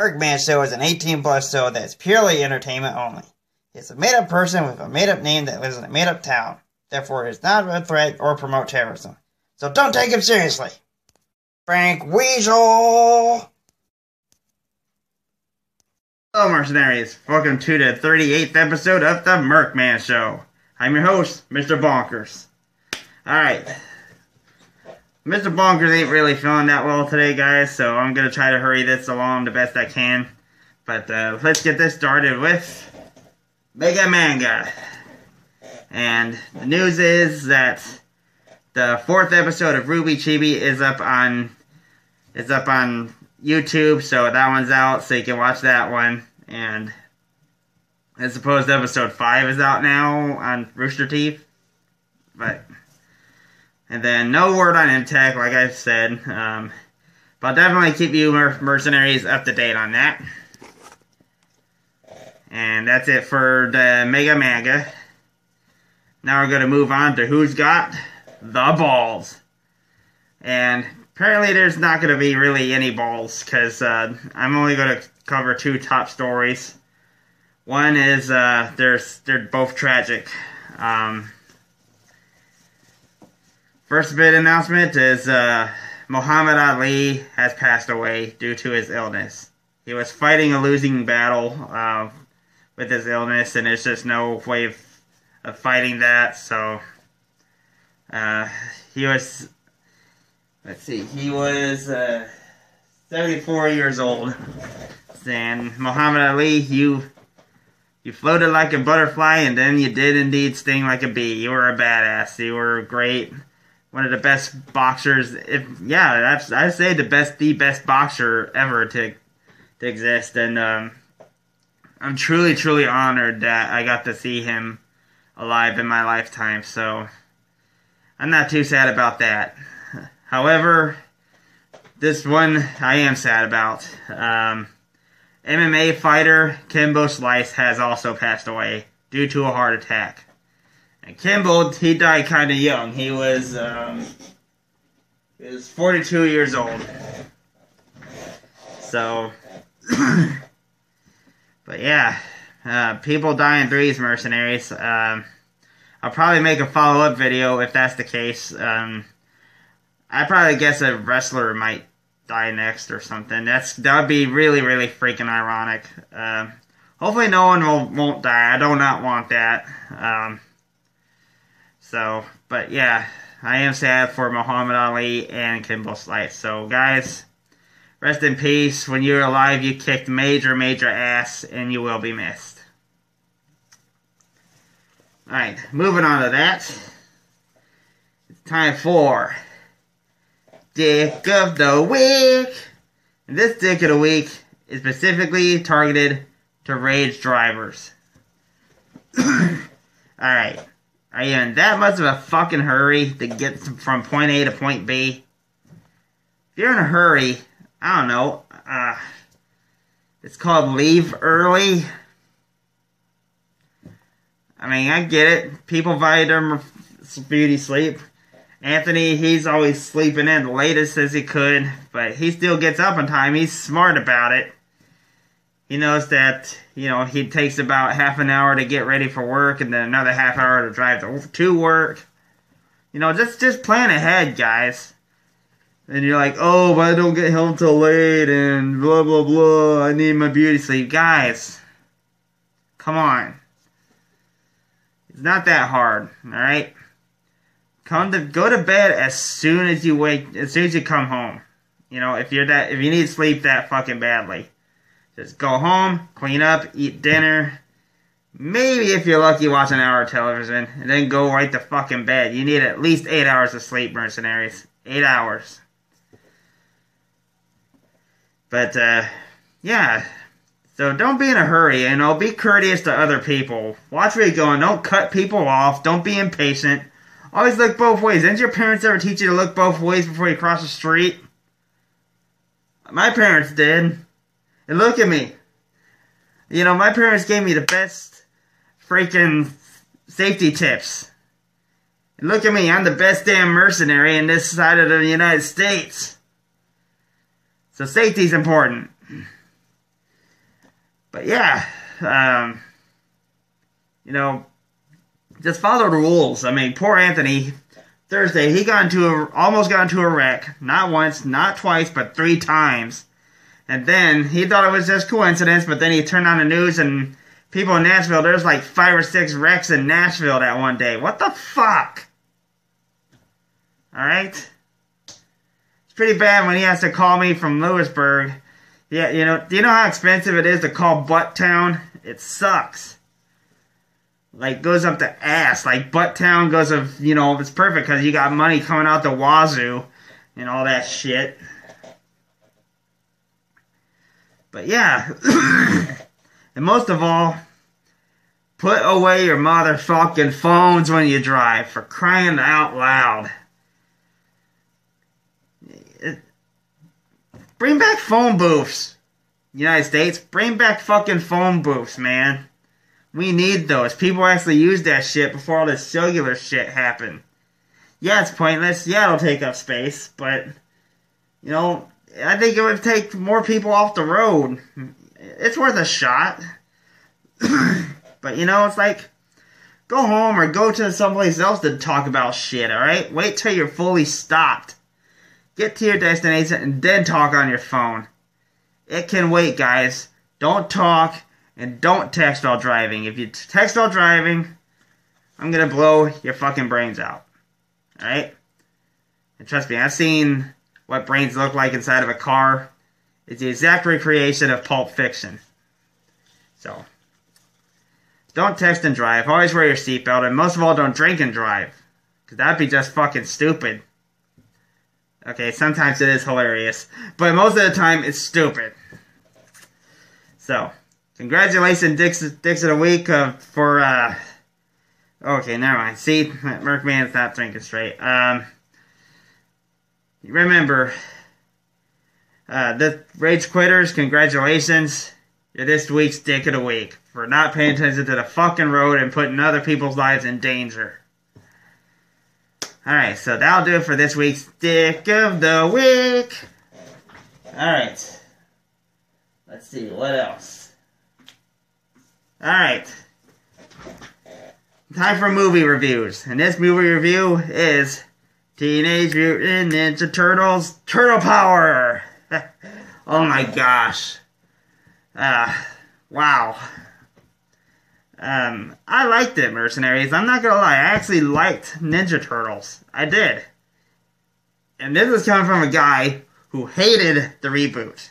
Mercman Show is an 18 plus show that's purely entertainment only. It's a made up person with a made up name that lives in a made up town. Therefore, it's not a threat or promote terrorism. So don't take him seriously. Frank Weasel! Hello, mercenaries. Welcome to the 38th episode of The Mercman Show. I'm your host, Mr. Bonkers. Alright. Mr. Bonkers ain't really feeling that well today, guys, so I'm gonna try to hurry this along the best I can. But uh, let's get this started with Mega Manga. And the news is that the fourth episode of RWBY Chibi is up on is up on YouTube, so that one's out, so you can watch that one. And I suppose episode five is out now on Rooster Teeth, but and then no word on MTech, like I said. Um, but I'll definitely keep you mer- mercenaries up to date on that. And that's it for the Mega Manga. Now we're going to move on to who's got the balls. And apparently there's not going to be really any balls because uh, I'm only going to cover two top stories. One is uh, they're they're both tragic. Um, first big announcement is uh, Muhammad Ali has passed away due to his illness. He was fighting a losing battle uh, with his illness, and there's just no way of, of fighting that. So uh, he was let's see, he was uh, 74 years old. And Muhammad Ali, you you floated like a butterfly, and then you did indeed sting like a bee. You were a badass. You were great. One of the best boxers. If yeah, that's I'd say the best, the best boxer ever to to exist. And um, I'm truly, truly honored that I got to see him alive in my lifetime. So I'm not too sad about that. However, this one I am sad about. Um, MMA fighter Kimbo Slice has also passed away due to a heart attack. And Kimbo, he died kind of young. He was um, he was 42 years old. So, but yeah, uh, people die in threes, mercenaries. Um, I'll probably make a follow up video if that's the case. Um, I probably guess a wrestler might die next or something. That's that would be really really freaking ironic. Um, hopefully no one will won't die. I do not want that. Um, so, but yeah, I am sad for Muhammad Ali and Kimbo Slice. So guys, rest in peace. When you were alive, you kicked major major ass, and you will be missed. All right, moving on to that. It's time for Dick of the Week. And this Dick of the Week is specifically targeted to rage drivers. Alright. Are you in that much of a fucking hurry to get from point A to point B? If you're in a hurry, I don't know, uh, it's called leave early. I mean, I get it. People value their beauty sleep. Anthony, he's always sleeping in the latest as he could, but he still gets up on time. He's smart about it. He knows that, you know, he takes about half an hour to get ready for work and then another half hour to drive to, work. You know, just just plan ahead, guys. And you're like, oh, but I don't get home till late and blah blah blah. I need my beauty sleep. Guys, come on. It's not that hard, alright? Come to go to bed as soon as you wake, as soon as you come home. You know, if you're that, if you need sleep that fucking badly, just go home, clean up, eat dinner. Maybe if you're lucky, watch an hour of television, and then go right to fucking bed. You need at least eight hours of sleep, mercenaries. Eight hours. But uh, yeah. So don't be in a hurry, and you know. Be courteous to other people. Watch where you're going. Don't cut people off. Don't be impatient. Always look both ways. Didn't your parents ever teach you to look both ways before you cross the street? My parents did. And look at me. You know, my parents gave me the best freaking safety tips. And look at me, I'm the best damn mercenary in this side of the United States. So safety's important. But yeah, um, you know, just follow the rules. I mean, poor Anthony. Thursday, he got into a, almost got into a wreck. Not once, not twice, but three times. And then he thought it was just coincidence, but then he turned on the news and people in Nashville, there's like five or six wrecks in Nashville that one day. What the fuck? Alright? It's pretty bad when he has to call me from Lewisburg. Yeah, you know, do you know how expensive it is to call Butt Town? It sucks. Like, goes up the ass. Like, Butt Town goes of, you know, it's perfect because you got money coming out the wazoo and all that shit. But yeah. and most of all, put away your motherfucking phones when you drive, for crying out loud. Bring back phone booths. United States, bring back fucking phone booths, man. We need those. People actually use that shit before all this cellular shit happened. Yeah, it's pointless. Yeah, it'll take up space, but you know, I think it would take more people off the road. It's worth a shot. but you know, it's like go home or go to someplace else to talk about shit, alright? Wait till you're fully stopped. Get to your destination and then talk on your phone. It can wait, guys. Don't talk and don't text while driving. If you text while driving, I'm gonna blow your fucking brains out. Alright? And trust me, I've seen what brains look like inside of a car. It's the exact recreation of Pulp Fiction. So, don't text and drive. Always wear your seatbelt, and most of all, don't drink and drive. Because that'd be just fucking stupid. Okay, sometimes it is hilarious, but most of the time it's stupid. So, congratulations, Dicks, Dicks of the Week uh, for, uh, okay, never mind. See, Mercman's not drinking straight. Um, remember, uh, the Rage Quitters, congratulations. You're this week's Dick of the Week for not paying attention to the fucking road and putting other people's lives in danger. Alright, so that'll do it for this week's Dick of the Week. Alright. Let's see, what else? Alright. Time for movie reviews. And this movie review is Teenage Mutant Ninja Turtles Turtle Power! oh my gosh. Uh, wow. Um, I liked it, Mercenaries. I'm not gonna lie, I actually liked Ninja Turtles. I did. And this is coming from a guy who hated the reboot.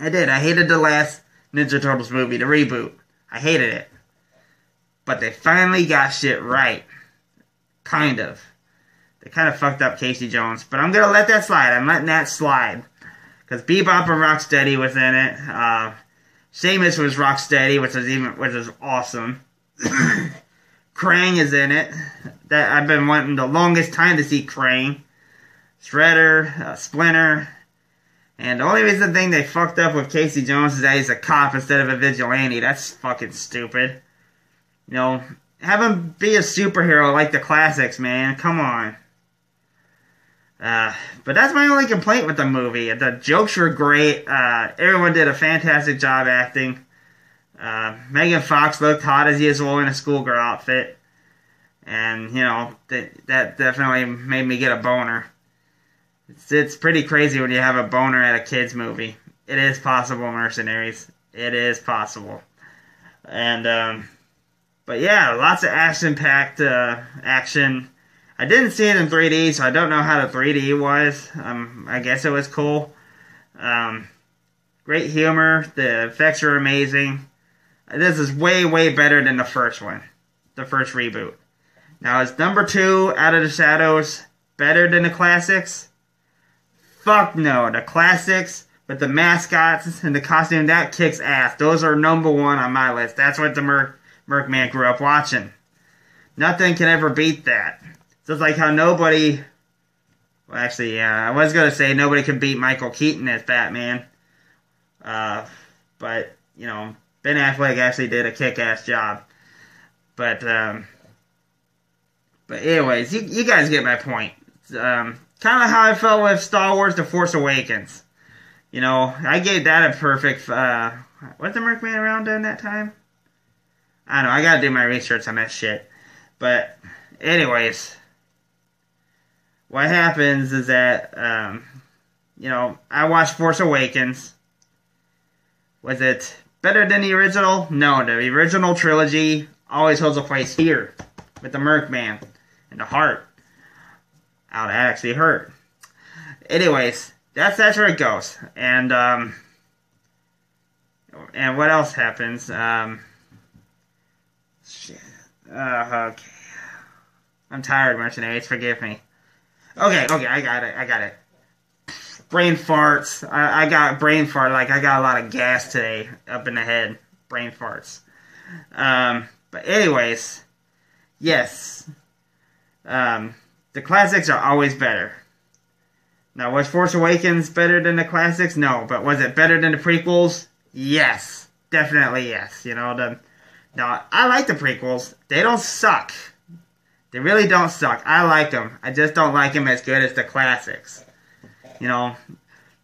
I did. I hated the last Ninja Turtles movie, the reboot. I hated it. But they finally got shit right. Kind of. They kind of fucked up Casey Jones, but I'm gonna let that slide. I'm letting that slide. Because Bebop and Rocksteady was in it. Uh, Sheamus was Rocksteady, which is even which is awesome. Krang is in it. That I've been wanting the longest time to see Krang. Shredder, uh, Splinter, and the only reason thing they fucked up with Casey Jones is that he's a cop instead of a vigilante. That's fucking stupid. You know, have him be a superhero like the classics, man. Come on. Uh, but that's my only complaint with the movie. The jokes were great. Uh, everyone did a fantastic job acting. Uh, Megan Fox looked hot as usual in a schoolgirl outfit. And, you know, that, that definitely made me get a boner. It's, it's pretty crazy when you have a boner at a kid's movie. It is possible, mercenaries. It is possible. And, um, but yeah, lots of action packed uh, action I didn't see it in 3D, so I don't know how the 3D was. Um, I guess it was cool. Um, great humor. The effects are amazing. This is way, way better than the first one, the first reboot. Now, is number two, Out of the Shadows, better than the classics? Fuck no. The classics with the mascots and the costume, that kicks ass. Those are number one on my list. That's what the Merc, Merc Man grew up watching. Nothing can ever beat that. It's like how nobody. Well, actually, yeah, I was gonna say nobody could beat Michael Keaton as Batman. Uh, but you know, Ben Affleck actually did a kick-ass job. But um, but anyways, you you guys get my point. Um, kind of how I felt with Star Wars: The Force Awakens. You know, I gave that a perfect. Uh, was the Mercman around during that time? I don't know. I gotta do my research on that shit. But, anyways, what happens is that, um, you know, I watched Force Awakens. Was it better than the original? No, the original trilogy always holds a place here with the Mercman and the heart. Ow, that actually hurt. Anyways, that's that's where it goes. And um, and what else happens? Um. Uh, okay. I'm tired, mercenaries. Forgive me. Okay, okay, I got it. I got it. Brain farts. I, I got brain fart. Like I got a lot of gas today up in the head. Brain farts. Um, but anyways, yes. Um, the classics are always better. Now, was Force Awakens better than the classics? No, but was it better than the prequels? Yes, definitely yes. You know the. Now, I like the prequels. They don't suck. They really don't suck. I like them. I just don't like them as good as the classics. You know,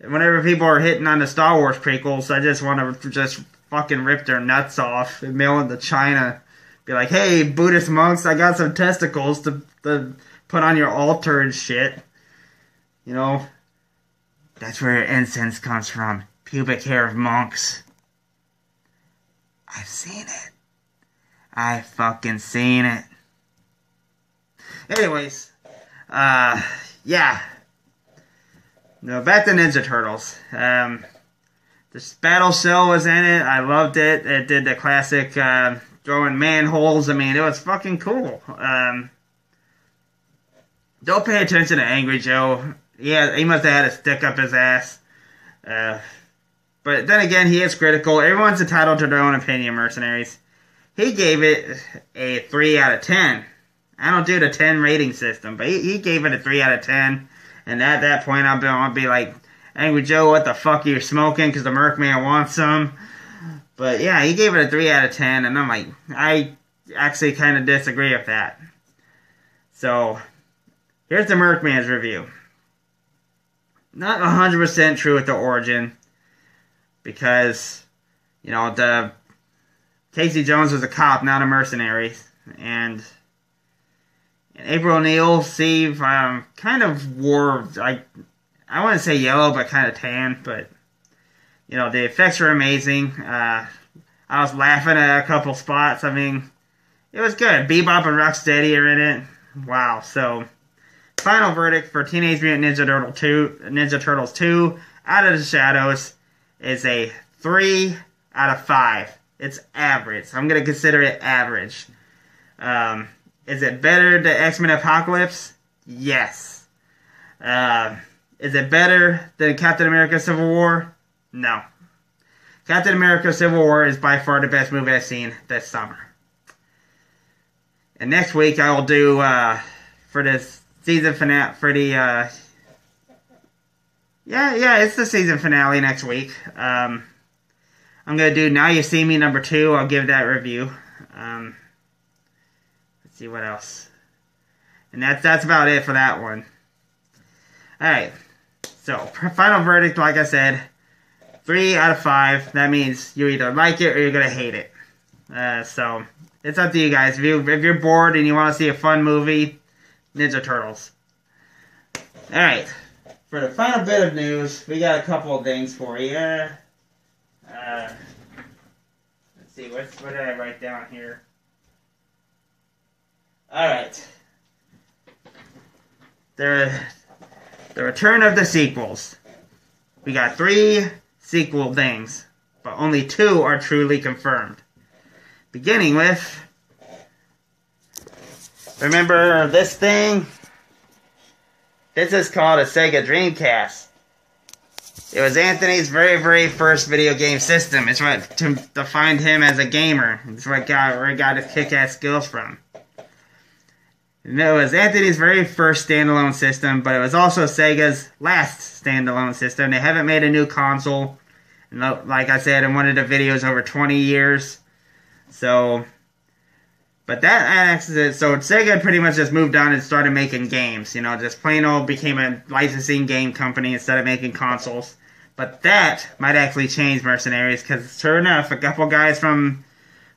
whenever people are hitting on the Star Wars prequels, I just want to just fucking rip their nuts off and mail them to China. Be like, hey, Buddhist monks, I got some testicles to, to put on your altar and shit. You know, that's where incense comes from. Pubic hair of monks. I've seen it. I fucking seen it. Anyways, uh, yeah. No, back to Ninja Turtles. Um, this battle cell was in it. I loved it. It did the classic uh, throwing manholes. I mean, it was fucking cool. Um, don't pay attention to Angry Joe. Yeah, he must have had a stick up his ass. Uh, but then again, he is critical. Everyone's entitled to their own opinion, mercenaries. He gave it a 3 out of 10. I don't do the 10 rating system, but he, he gave it a 3 out of 10. And at that point, I'll be, I'll be like, Angry Joe, what the fuck are you smoking? Because the Merc Man wants some. But yeah, he gave it a 3 out of 10. And I'm like, I actually kind of disagree with that. So, here's the Merc Man's review. Not 100% true with the origin because you know the Casey Jones was a cop, not a mercenary, and, April O'Neil, Steve, um, kind of wore I want to say yellow, but kind of tan. But you know the effects were amazing. Uh, I was laughing at a couple spots. I mean, it was good. Bebop and Rocksteady are in it. Wow. So, final verdict for Teenage Mutant Ninja Turtle two, Ninja Turtles two, Out of the Shadows is a 3 out of 5. It's average. I'm to consider it average. Um, is it better than X Men Apocalypse? Yes. Uh, is it better than Captain America Civil War? No. Captain America Civil War is by far the best movie I've seen this summer. And next week I will do, uh, for this season finale, for the, uh, yeah, yeah, it's the season finale next week. Um, I'm gonna do Now You See Me number two. I'll give that review. Um, let's see what else. And that's that's about it for that one. All right. So final verdict, like I said, three out of five. That means you either like it or you're gonna hate it. Uh, so it's up to you guys. If you if you're bored and you want to see a fun movie, Ninja Turtles. All right for the final bit of news, we got a couple of things for you. Uh, let's see, what's, what did I write down here? Alright. The, the return of the sequels. We got three sequel things, but only two are truly confirmed. Beginning with. Remember this thing? This is called a Sega Dreamcast. It was Anthony's very, very first video game system. It's what to defined him as a gamer. It's what got where he got his kick-ass skills from. And it was Anthony's very first standalone system, but it was also Sega's last standalone system. They haven't made a new console, like I said in one of the videos, over 20 years. So but that accident, so Sega pretty much just moved on and started making games. You know, just plain old became a licensing game company instead of making consoles. But that might actually change Mercenaries because sure enough, a couple guys from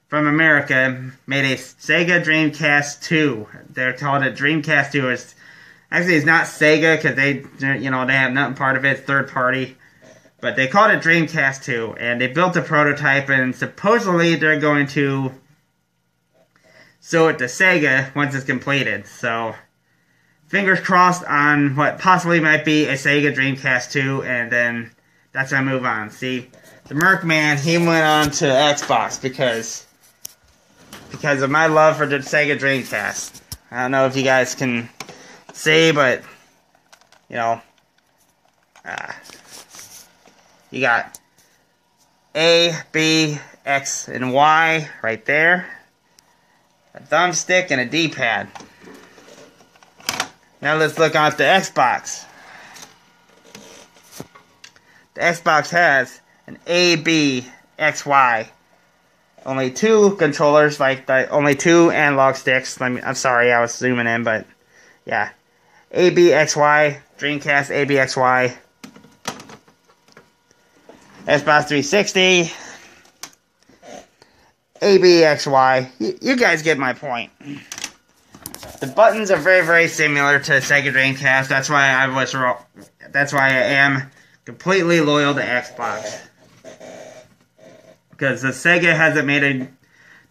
from America made a Sega Dreamcast 2. They're called a Dreamcast 2. It's actually it's not Sega because they you know they have nothing part of it. It's third party. But they called it Dreamcast 2, and they built a prototype, and supposedly they're going to show it to Sega once it's completed. So, fingers crossed on what possibly might be a Sega Dreamcast 2, and then that's when I move on. See, the Merc Man, he went on to Xbox because because of my love for the Sega Dreamcast. I don't know if you guys can see, but you know, uh, you got A, B, X, and Y right there. A thumbstick and a D-pad. Now let's look at the Xbox. The Xbox has an A, B, X, Y. Only two controllers, like the only two analog sticks. Let me, I'm sorry, I was zooming in, but yeah. A, B, X, Y. Dreamcast A, B, X, Y. Xbox 360, ABXY. You, you guys get my point. The buttons are very, very similar to Sega Dreamcast. That's why I was. That's why I am completely loyal to Xbox because the Sega hasn't made a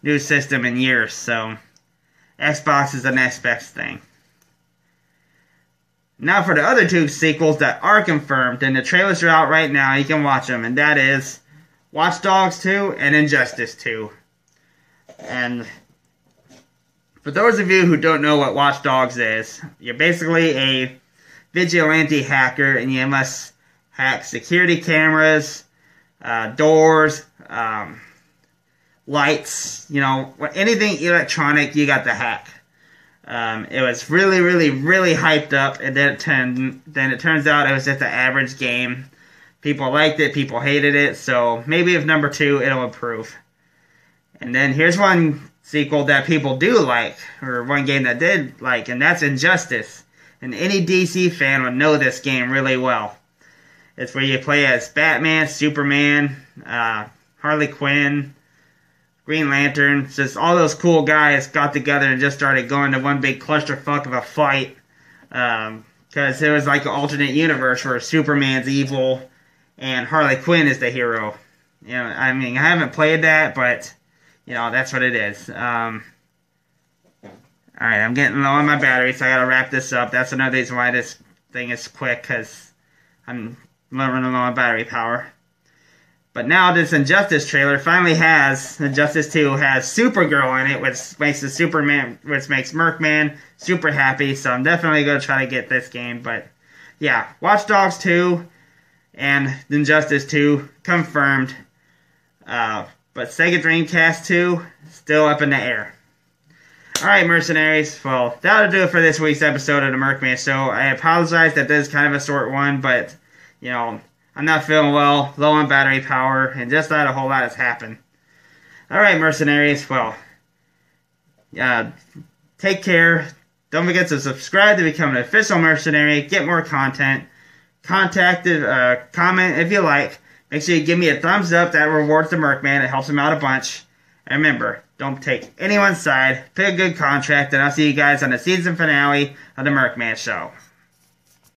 new system in years. So Xbox is the next best thing. Now for the other two sequels that are confirmed, and the trailers are out right now, you can watch them, and that is Watch Dogs 2 and Injustice 2. And for those of you who don't know what Watch Dogs is, you're basically a vigilante hacker, and you must hack security cameras, uh, doors, um, lights, you know, anything electronic, you got to hack. Um, it was really, really, really hyped up, and then it turned, then it turns out it was just an average game. People liked it, people hated it, so maybe if number two, it'll improve. And then here's one sequel that people do like, or one game that did like, and that's Injustice. And any DC fan would know this game really well. It's where you play as Batman, Superman, uh, Harley Quinn, Green Lantern, just all those cool guys got together and just started going to one big clusterfuck of a fight. Because um, it was like an alternate universe where Superman's evil and Harley Quinn is the hero. You know, I mean, I haven't played that, but you know, that's what it is. Um, all right, I'm getting low on my battery, so I gotta wrap this up. That's another reason why this thing is quick, because I'm running on battery power. But now this Injustice trailer finally has Injustice 2 has Supergirl in it, which makes the Superman, which makes Mercman super happy. So I'm definitely gonna try to get this game. But yeah, Watch Dogs 2 and Injustice 2 confirmed. Uh, but Sega Dreamcast 2 still up in the air. Alright, mercenaries. Well, that'll do it for this week's episode of the Mercman Show. I apologize that this is kind of a short one, but, you know, I'm not feeling well, low on battery power, and just that a whole lot has happened. Alright, mercenaries. Well, uh, take care. Don't forget to subscribe to become an official mercenary, get more content. Contact, uh, comment if you like. Make sure you give me a thumbs up. That rewards the Mercman. It helps him out a bunch. And remember, don't take anyone's side. Pick a good contract, and I'll see you guys on the season finale of the Mercman Show.